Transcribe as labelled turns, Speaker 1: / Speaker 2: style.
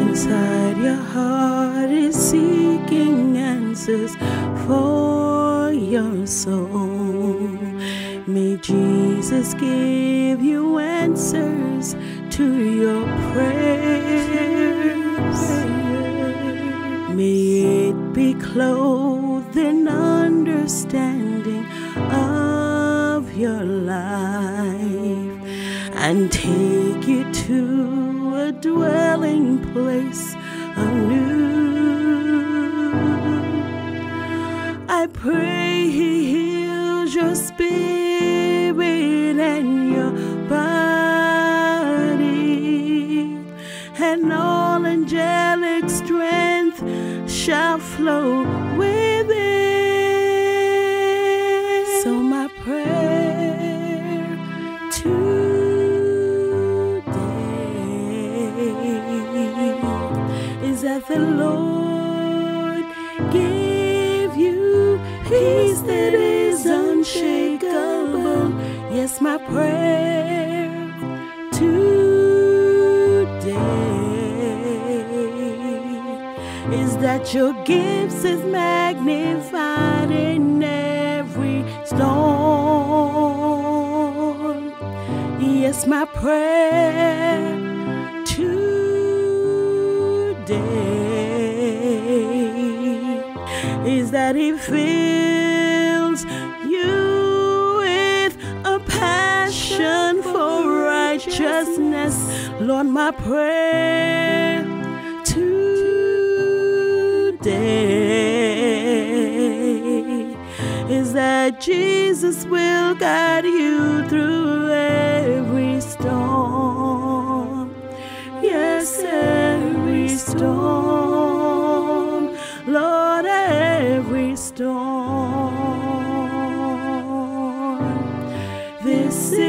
Speaker 1: inside your heart is seeking answers for your soul. May Jesus give you answers to your prayers. May it be clothed in understanding of your life and take you to dwelling place anew. I pray He heals your spirit and your body, and all angelic strength shall flow within. So, my prayer today the Lord give you peace that is unshakable. Yes, my prayer today is that your gifts is magnified in every storm. Yes, my prayer today that He fills you with a passion for righteousness. Lord, my prayer today is that Jesus will guide you through every see.